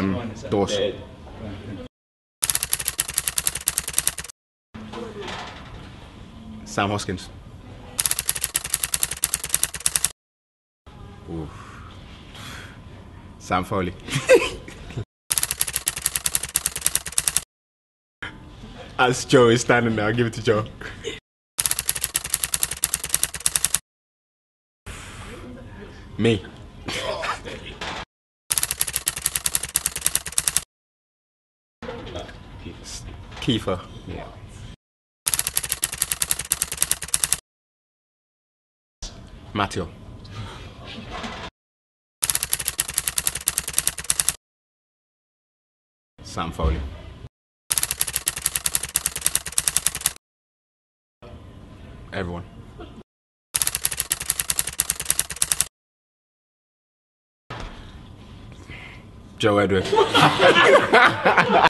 Um. Sam Hoskins. Oof. Sam Foley. As Joe is standing there, I'll give it to Joe. Me. Kieffer. Yeah. Matteo. Sam Foley. Everyone. Joe Edwards.